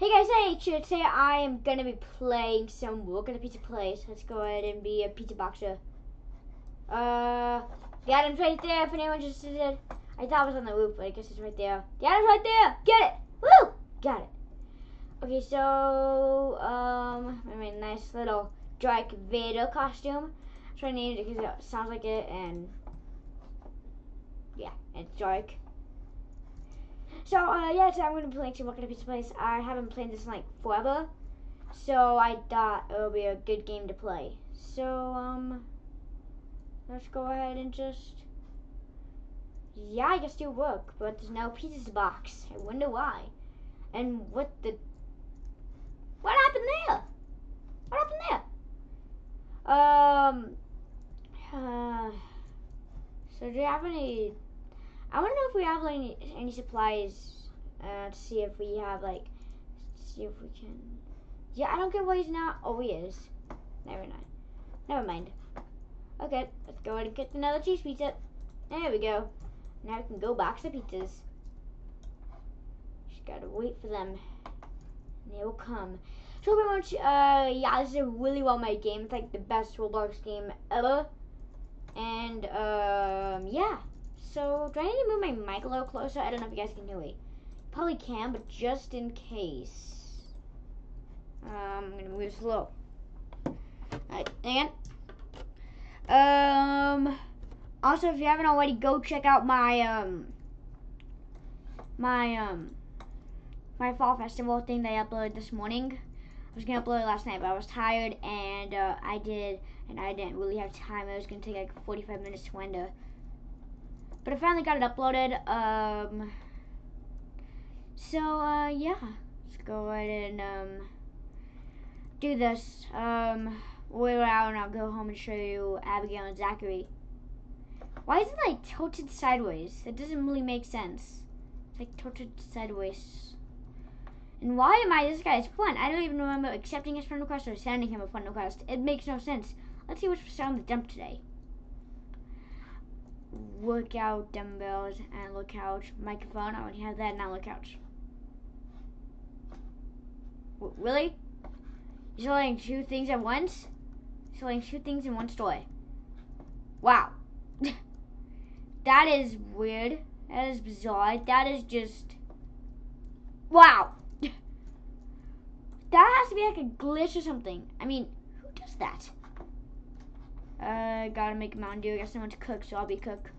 Hey guys, hey, today I am gonna be playing some Welcome to Pizza Place. Let's go ahead and be a pizza boxer. Uh, the item's right there if anyone's interested. I thought it was on the roof, but I guess it's right there. The item's right there! Get it! Woo! Got it. Okay, so, um, I mean, nice little Dark Vader costume. What I named it because it sounds like it, and yeah, it's dark. So, uh, yeah, today I'm going to be playing Welcome to Pizza Place. I haven't played this in, like, forever. So, I thought it would be a good game to play. So, um, let's go ahead and just, yeah, I guess do work. But there's no pizza box. I wonder why. And what the, what happened there? What happened there? Um, uh, so do you have any I want to know if we have like any, supplies uh, to see if we have like see if we can. Yeah, I don't get why he's not. Oh, he is. Never mind. Never mind. Okay, let's go ahead and get another cheese pizza. There we go. Now we can go box the pizzas. Just gotta wait for them. They will come. So pretty much, uh, yeah, this is a really well made game. It's like the best Roblox game ever. And, um, yeah. So, do I need to move my mic a little closer? I don't know if you guys can hear me. Probably can, but just in case. Um, I'm going to move slow. Alright, and um, also, if you haven't already, go check out my, um, my, um, my fall festival thing that I uploaded this morning. I was gonna upload it last night, but I was tired, and uh, I did, and I didn't really have time. It was gonna take like 45 minutes to render. But I finally got it uploaded. Um, so, uh, yeah. Let's go ahead and um, do this. Um, wait out and I'll go home and show you Abigail and Zachary. Why is it like tilted sideways? It doesn't really make sense. It's like tilted sideways. And why am I this guy's friend? I don't even remember accepting his friend request or sending him a friend request. It makes no sense. Let's see what's on the dump today workout dumbbells and look lookout microphone. I already have that now lookout. W really? You're selling two things at once? You're selling two things in one store. Wow. that is weird. That is bizarre. That is just wow. that has to be like a glitch or something. I mean, who does that? Uh, gotta make a Mountain Dew. I got someone to cook, so I'll be cook.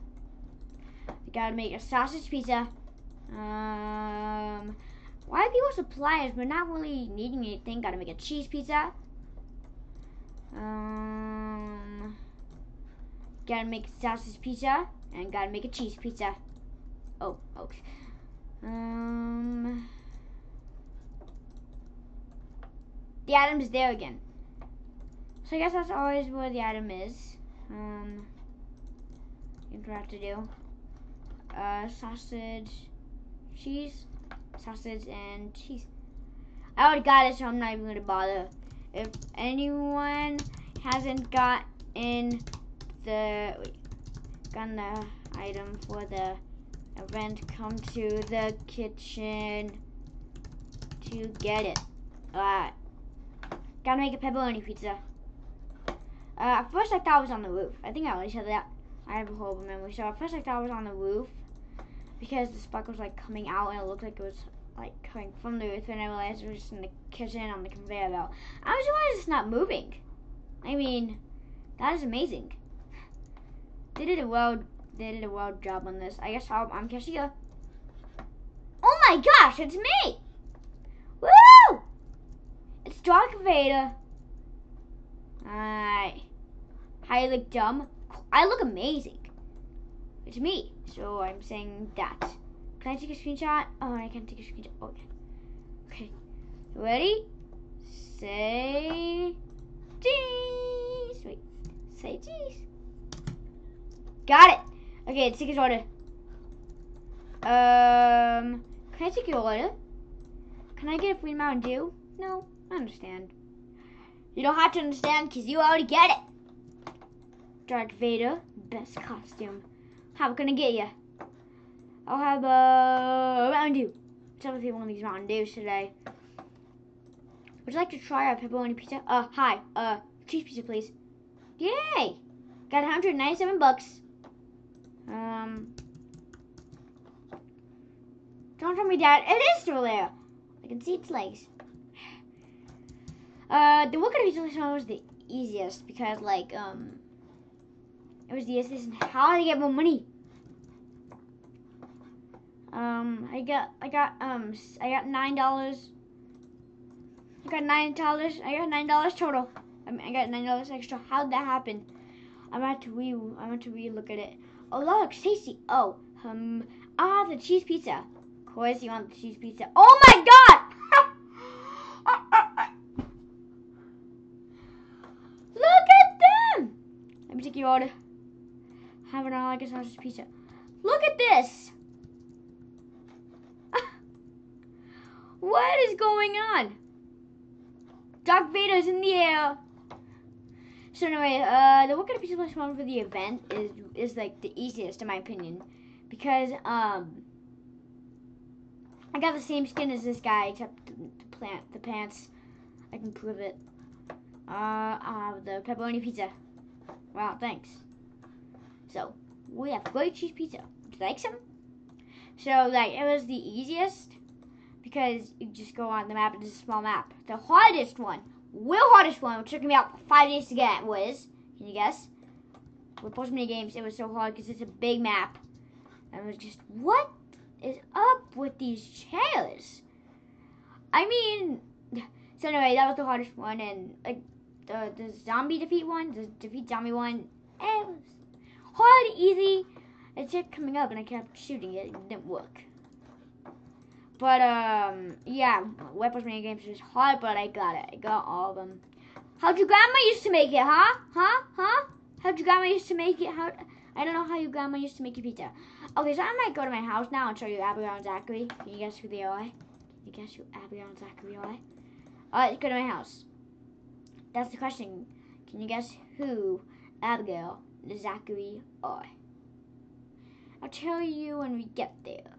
I gotta make a sausage pizza. Um, why people suppliers? We're not really needing anything. Gotta make a cheese pizza. Um, gotta make a sausage pizza and gotta make a cheese pizza. Oh, okay. Um, the is there again. So I guess that's always where the item is. Um, you have to do. Uh, sausage, cheese, sausage, and cheese. I already got it, so I'm not even gonna bother. If anyone hasn't got in the wait, gotten the item for the event, come to the kitchen to get it. Alright. Gotta make a pepperoni pizza. Uh, at first I thought it was on the roof. I think I already said that. I have a horrible memory. So at first I thought it was on the roof because the spark was like coming out and it looked like it was like coming from the roof and I realized it was just in the kitchen on the conveyor belt. I was surprised it's not moving. I mean, that is amazing. They did a well they did a well job on this. I guess I'll, I'm cashier. Oh my gosh, it's me! Woo! It's Dark Vader. Alright. I look dumb. I look amazing. It's me. So I'm saying that. Can I take a screenshot? Oh, I can't take a screenshot. Okay. Okay. Ready? Say cheese. Wait. Say cheese. Got it. Okay, take his order. Um, can I take your order? Can I get a free Mountain Dew? No, I understand. You don't have to understand because you already get it. Darth Vader, best costume. How can I get you? I'll have a Mountain Dew. Of you want these Mountain Dews today. Would you like to try our pepperoni pizza? Uh, hi. Uh, cheese pizza, please. Yay! Got 197 bucks. Um, don't tell me that it is still there. I can see its legs. Uh, the Kind of was the easiest because, like, um, it was the easiest. And how did I get more money? Um, I got, I got, um, I got nine dollars. I got nine dollars. I got nine dollars total. I, mean, I got nine dollars extra. How did that happen? I'm about to re, I'm about to re-look at it. Oh look, tasty. Oh, um, ah, the cheese pizza. Of course, you want the cheese pizza. Oh my god! look at them. Let me take your order. Have an all like a sausage pizza. Look at this. what is going on? Darth Vader's in the air. So anyway, uh, the of pizza plus one for the event is is like the easiest in my opinion, because um, I got the same skin as this guy except the, plant the pants. I can prove it. Uh, I have the pepperoni pizza. Wow, thanks. So we have great cheese pizza. Would you like some? So like it was the easiest because you just go on the map. It's a small map. The hardest one, real hardest one, which took me about five days to get, was can you guess? With post mini games, it was so hard because it's a big map. And it was just what is up with these chairs? I mean, so anyway, that was the hardest one, and like the the zombie defeat one, the defeat zombie one, it was hard, easy. It kept coming up, and I kept shooting it. It didn't work. But um, yeah, weapons mini games is hard, but I got it. I got all of them. How'd your grandma used to make it, huh? Huh? Huh? How'd your grandma used to make it? How? I don't know how your grandma used to make your pizza. Okay, so I might go to my house now and show you Abigail and Zachary. Can you guess who they are? Can you guess who Abigail and Zachary are? Alright, go to my house. That's the question. Can you guess who Abigail Zachary? I'll tell you when we get there.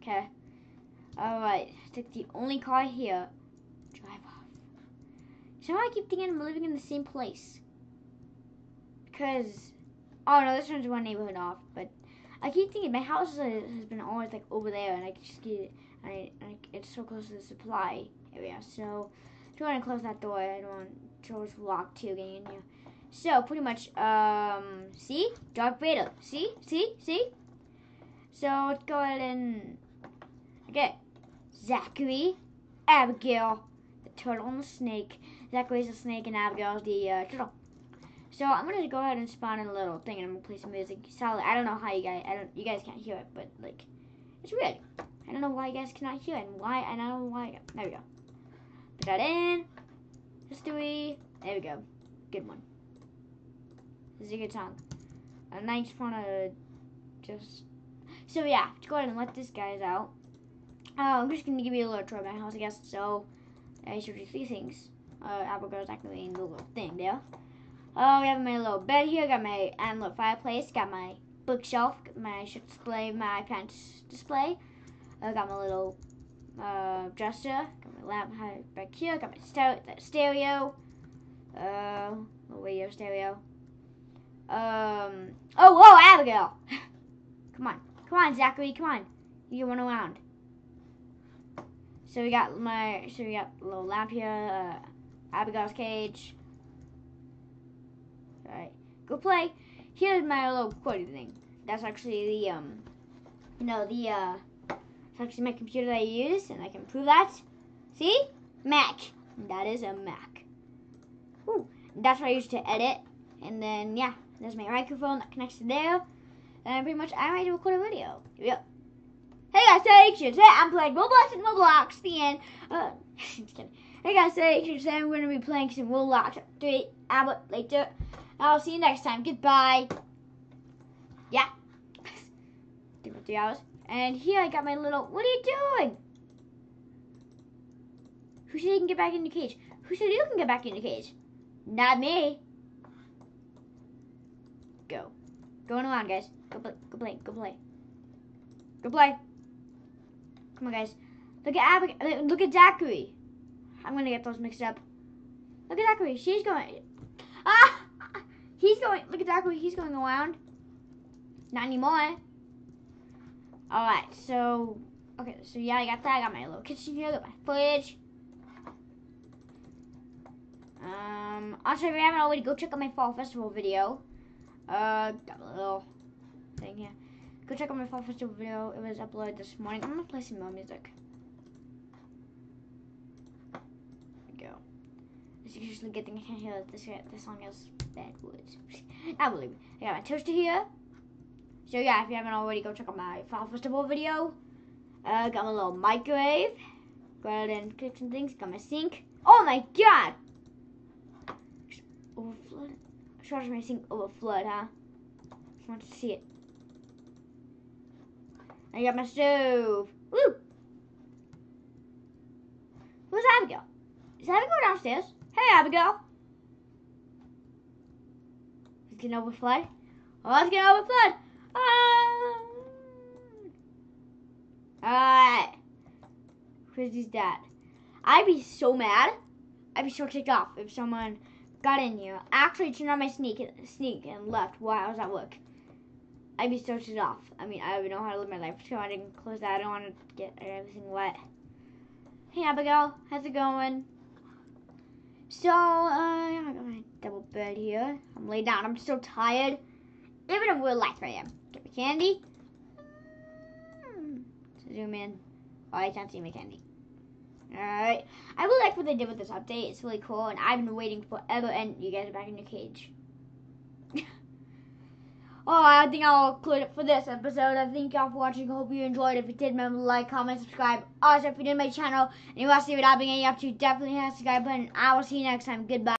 Okay. Alright, take the only car here. Drive off. Somehow I keep thinking I'm living in the same place. Because, oh no, this one's one neighborhood off, but I keep thinking my house has been always like over there, and I just get, I, and it's so close to the supply area. So, I don't want to close that door. I don't want doors locked too getting in here. So, pretty much, um, see? Darth Vader. See? See? See? So, let's go ahead and Okay. Zachary, Abigail, the turtle and the snake. Zachary's the snake and Abigail's the uh, turtle. So I'm gonna go ahead and spawn in a little thing and I'm gonna play some music. Solid. I don't know how you guys. I don't. You guys can't hear it, but like, it's weird. I don't know why you guys cannot hear it and why. And I don't know why. There we go. Put that in. History. There we go. Good one. This is a good song. And I just wanna just. So yeah, go ahead and let this guys out. Uh, I'm just gonna give you a little tour of my house, I guess. So, I showed you three things. Uh, Abigail's actually in the little thing there. Oh, we have my little bed here. Got my and little fireplace. Got my bookshelf. My display. My pants display. I got my little uh, dresser. Got my lamp back here. Got my stereo. Uh, little radio stereo. Um. Oh, whoa, Abigail! come on, come on, Zachary, come on. You run around. So we got my, so we got little lamp here, uh, Abigail's cage. Alright, go play. Here's my little quote thing. That's actually the, um, you know, the, uh, it's actually my computer that I use, and I can prove that. See? Mac. That is a Mac. Ooh. That's what I use to edit. And then, yeah, there's my microphone that connects to there. And pretty much, I might record a video. Yep. Hey guys, today, today I'm playing Roblox and Roblox. The end. Uh, just kidding. Hey guys, today, today I'm going to be playing some Roblox. Three hours later. I'll see you next time. Goodbye. Yeah. Three three hours. And here I got my little. What are you doing? Who said you can get back in the cage? Who said you can get back in the cage? Not me. Go. Going around, guys. Go play. Go play. Go play. Go play. Come on, guys. Look at Abigail. Look at Zachary. I'm gonna get those mixed up. Look at Zachary. She's going. Ah! He's going. Look at Zachary. He's going around. Not anymore. Alright, so. Okay, so yeah, I got that. I got my little kitchen here. I got my fridge. Um, also, if you haven't already, go check out my Fall Festival video. Uh, got a little thing here. Go check out my Fall Festival video. It was uploaded this morning. I'm gonna play some more music. There we go. As you usually get thing I can't hear this this song is bad words. I believe it. I got my toaster here. So yeah, if you haven't already, go check out my Fall Festival video. Uh, got my little microwave. Go ahead and cook some things. Got my sink. Oh my god! Charge my sink overflood, huh? Just want to see it. I got my stove. Woo! Where's Abigail? Is Abigail downstairs? Hey, Abigail. It's gonna overflood. Oh, it's gonna overflood. Ah. Alright. Chrissy's dad. I'd be so mad. I'd be so ticked off if someone got in here, actually turned on my sneak sneak and left while I was at work. I'd be so ticked off. I mean, I don't know how to live my life, so I didn't close that. I don't want to get everything wet. Hey, Abigail. How's it going? So, uh, I got my double bed here. I'm laid down. I'm so tired. Even if we're life, I am. Get me candy. Mm. Zoom in. Oh, I can't see my candy. Alright. I really like what they did with this update. It's really cool, and I've been waiting forever, and you guys are back in your cage. oh, I think I'll conclude it for this episode. I thank y'all for watching. Hope you enjoyed. If you did, remember to like, comment, subscribe. Also, if you're new to my channel and you want to see what I've been getting up to, definitely hit the subscribe button. I will see you next time. Goodbye.